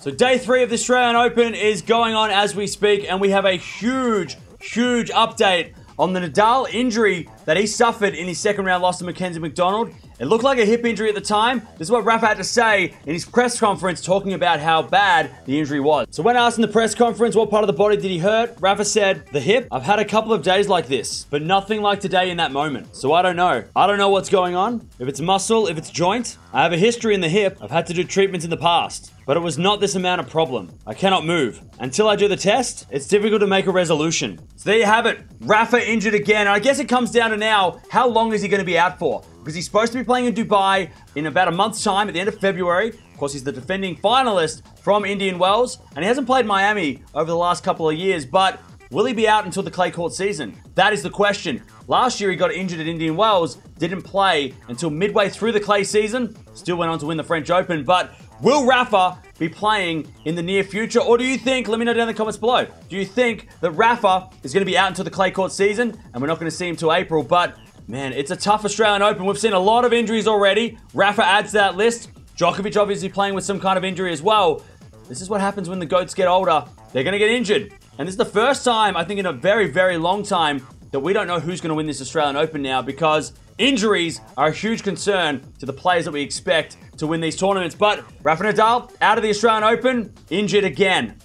So day three of the Australian Open is going on as we speak, and we have a huge, huge update on the Nadal injury that he suffered in his second round loss to Mackenzie McDonald. It looked like a hip injury at the time. This is what Rafa had to say in his press conference talking about how bad the injury was. So when asked in the press conference what part of the body did he hurt, Rafa said, the hip. I've had a couple of days like this, but nothing like today in that moment. So I don't know. I don't know what's going on. If it's muscle, if it's joint. I have a history in the hip. I've had to do treatments in the past but it was not this amount of problem. I cannot move. Until I do the test, it's difficult to make a resolution. So there you have it. Rafa injured again. I guess it comes down to now, how long is he going to be out for? Because he's supposed to be playing in Dubai in about a month's time at the end of February. Of course, he's the defending finalist from Indian Wells. And he hasn't played Miami over the last couple of years, but Will he be out until the clay court season? That is the question. Last year he got injured at Indian Wells, didn't play until midway through the clay season, still went on to win the French Open, but Will Rafa be playing in the near future? Or do you think, let me know down in the comments below, do you think that Rafa is going to be out until the clay court season and we're not going to see him till April? But man, it's a tough Australian Open. We've seen a lot of injuries already. Rafa adds to that list. Djokovic obviously playing with some kind of injury as well. This is what happens when the GOATs get older. They're going to get injured. And this is the first time, I think, in a very, very long time that we don't know who's going to win this Australian Open now because injuries are a huge concern to the players that we expect to win these tournaments. But Rafa Nadal out of the Australian Open, injured again.